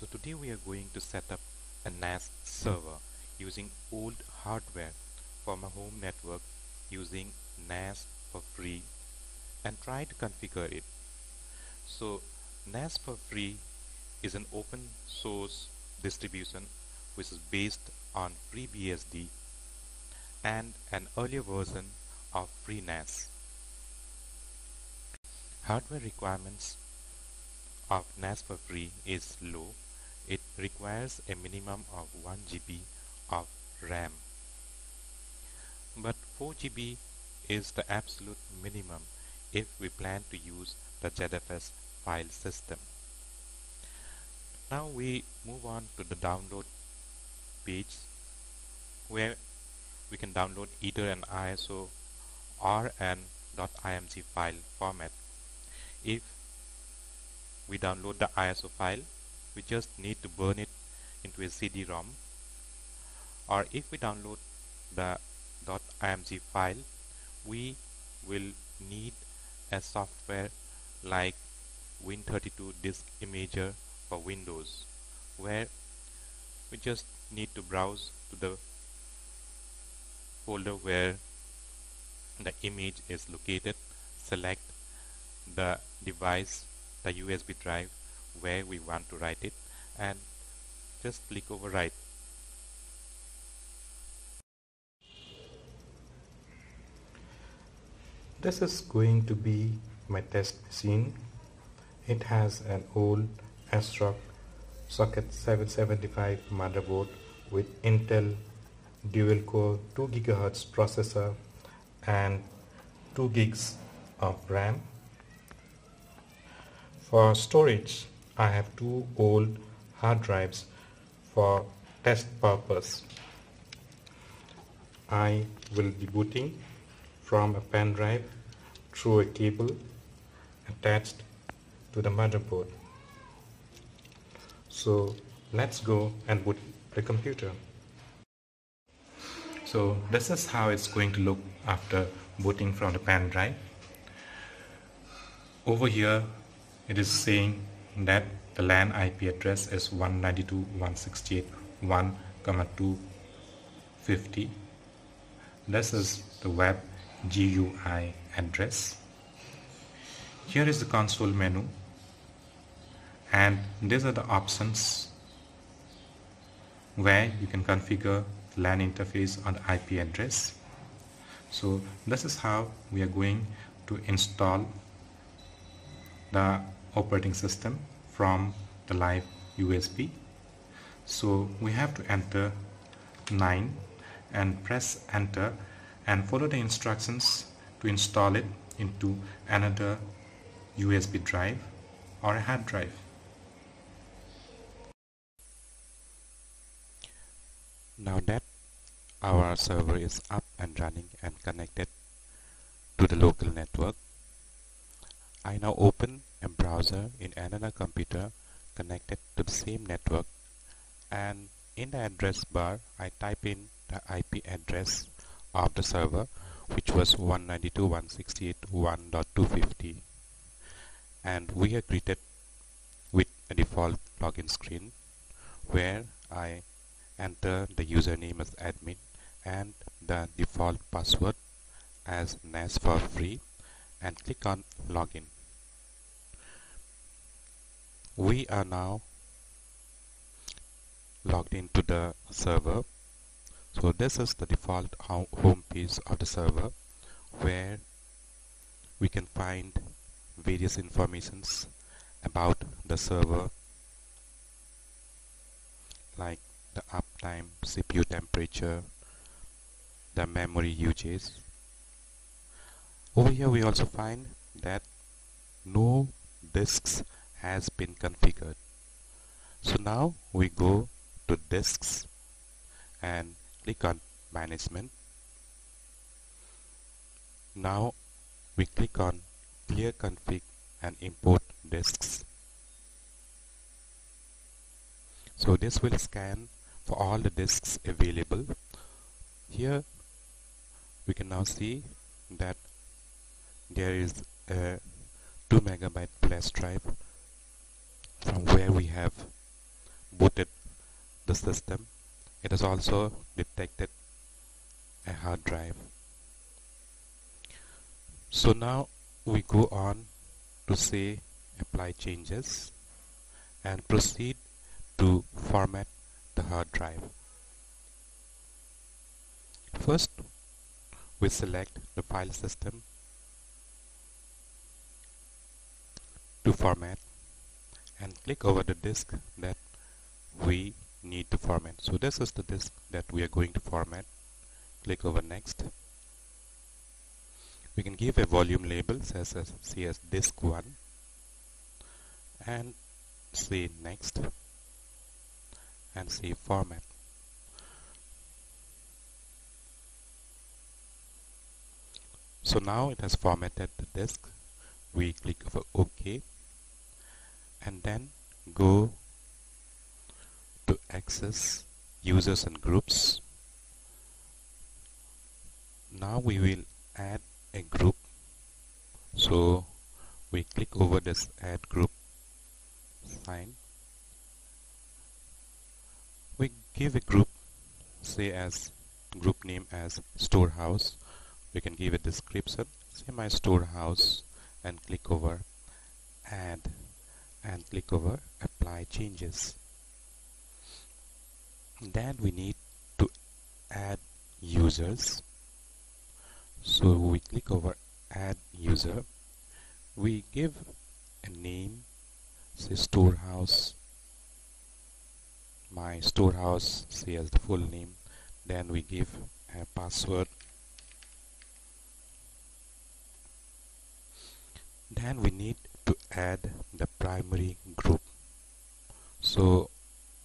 So today we are going to set up a NAS server using old hardware for my home network using NAS for free and try to configure it. So NAS for free is an open source distribution which is based on FreeBSD and an earlier version of FreeNAS. Hardware requirements of NAS4Free is low. It requires a minimum of 1 GB of RAM. But 4 GB is the absolute minimum if we plan to use the ZFS file system. Now we move on to the download page where we can download either an ISO or an .img file format. If we download the ISO file we just need to burn it into a CD-ROM. Or if we download the .img file we will need a software like Win32 Disk Imager for Windows where we just need to browse to the folder where the image is located select the device the USB drive where we want to write it. And just click overwrite This is going to be my test machine. It has an old ASRock socket 775 motherboard with Intel dual core 2 gigahertz processor and 2 gigs of RAM. For storage, I have two old hard drives for test purpose. I will be booting from a pen drive through a cable attached to the motherboard. So let's go and boot the computer. So this is how it's going to look after booting from the pen drive. Over here it is saying that the LAN IP address is 192.168.1.250. this is the web GUI address. Here is the console menu. And these are the options where you can configure LAN interface on the IP address. So this is how we are going to install the operating system from the live USB so we have to enter 9 and press enter and follow the instructions to install it into another USB drive or a hard drive. Now that our server is up and running and connected to the local network I now open a browser in another computer connected to the same network and in the address bar I type in the IP address of the server which was 192.168.1.250 and we are greeted with a default login screen where I enter the username as admin and the default password as NAS4Free and click on login we are now logged into the server so this is the default home page of the server where we can find various informations about the server like the uptime, CPU temperature, the memory usage. Over here we also find that no disks has been configured. So now we go to disks and click on management. Now we click on clear config and import disks so this will scan for all the disks available. Here we can now see that there is a 2 megabyte flash drive from where we have booted the system. It has also detected a hard drive. So now we go on to say apply changes and proceed to format the hard drive. First we select the file system to format and click over the disk that we need to format. So this is the disk that we are going to format. Click over next. We can give a volume label as a CS disk 1 and say next and say format. So now it has formatted the disk. We click over OK and then go to access users and groups. Now we will add a group. So we click over this add group sign. We give a group say as group name as storehouse. We can give a description say my storehouse and click over add and click over apply changes. Then we need to add users. So we click over add user. We give a name say storehouse. My storehouse say as the full name. Then we give a password. Then we need add the primary group. So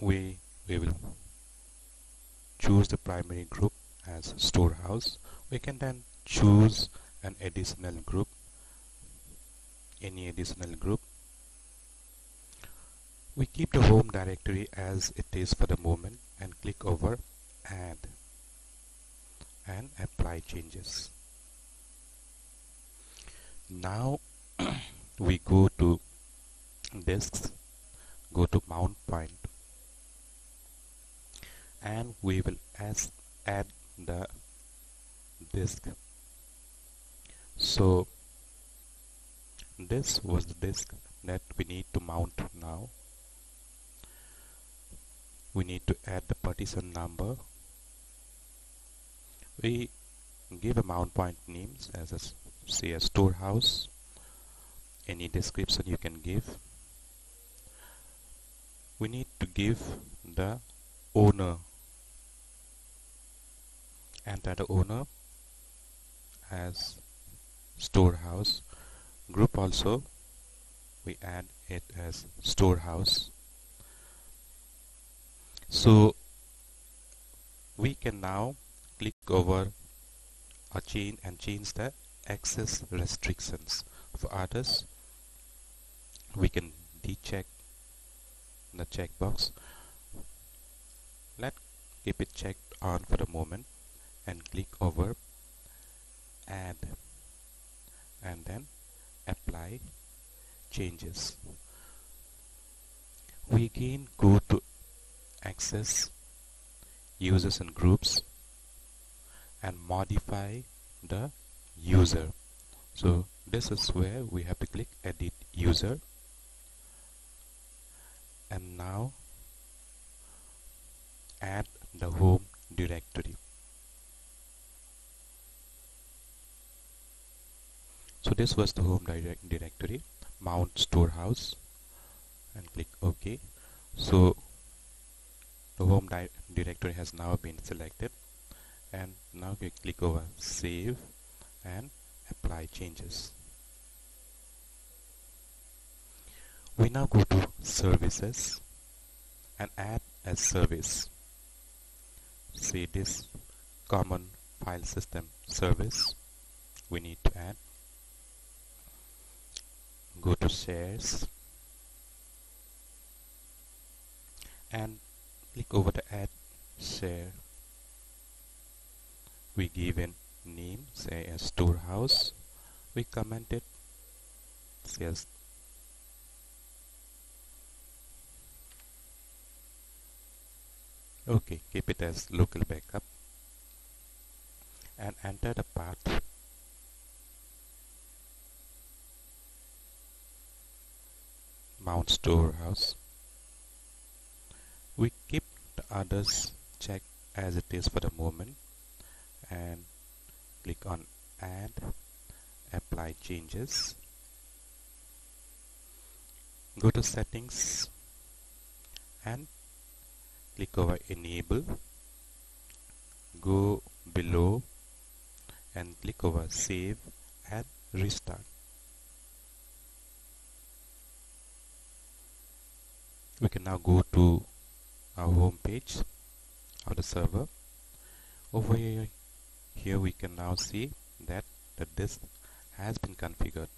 we we will choose the primary group as storehouse. We can then choose an additional group any additional group. We keep the home directory as it is for the moment and click over add and apply changes. Now we go to disks go to mount point and we will as add the disk so this was the disk that we need to mount now. We need to add the partition number. We give a mount point names as a say a storehouse any description you can give. We need to give the owner. Enter the owner as storehouse. Group also we add it as storehouse. So we can now click over a chain and change the access restrictions for others we can decheck the checkbox. Let keep it checked on for a moment and click over add and then apply changes. We again go to access users and groups and modify the user. So this is where we have to click edit user and now add the home directory. So this was the home direct directory mount storehouse and click ok. So the home di directory has now been selected and now we click over save and apply changes we now go to services and add a service. Say this common file system service. We need to add. Go to shares. And click over the add share. We give in name say as storehouse. We comment it say okay keep it as local backup. And enter the path. Mount storehouse. We keep the others checked as it is for the moment. And click on add. Apply changes. Go to settings. And click over enable go below and click over save and restart. We can now go to our home page of the server. Over here here we can now see that the disk has been configured.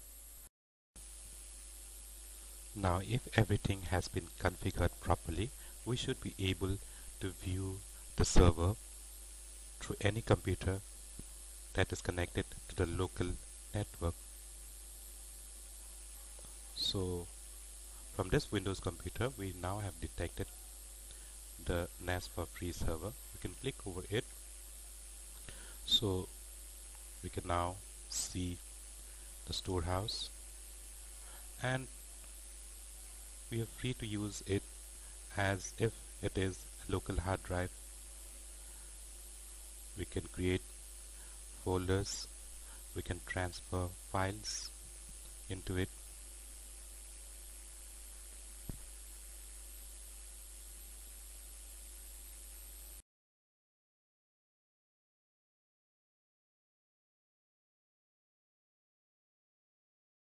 Now if everything has been configured properly we should be able to view the server through any computer that is connected to the local network. So from this Windows computer we now have detected the NAS4Free server. We can click over it. So we can now see the storehouse. And we are free to use it as if it is a local hard drive. We can create folders. We can transfer files into it